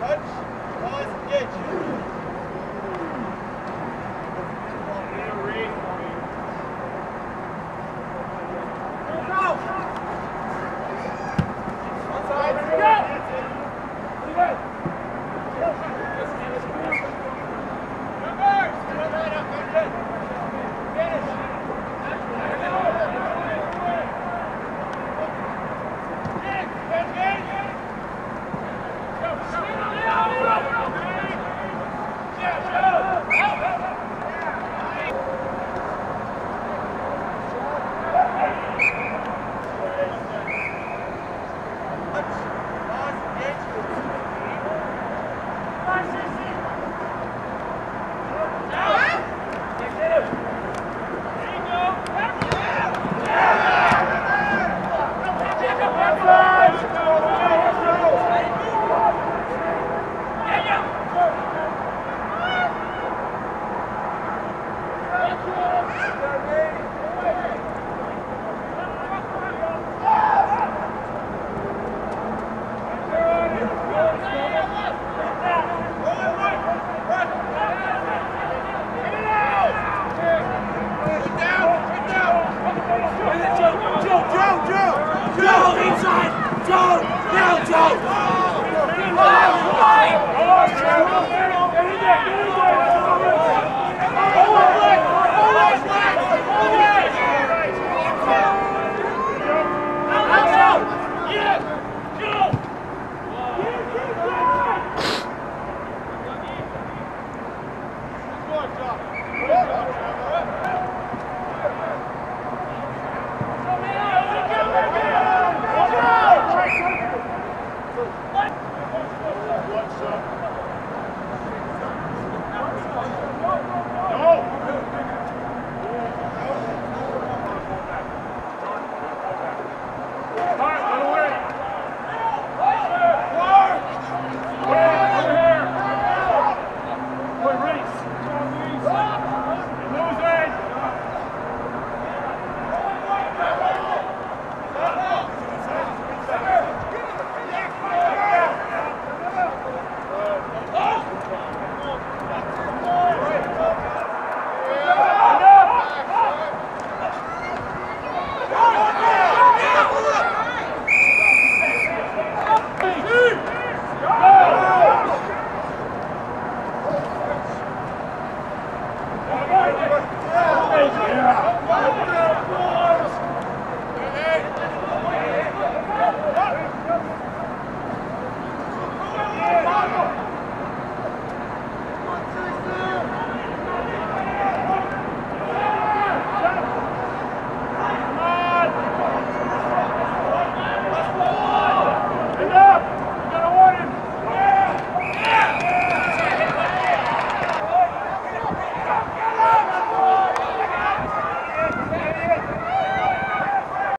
Touch, pause, engage. Joe, Joe, Joe! Joe, inside! Joe! Now, Joe! Left, right! Get in there, get in there!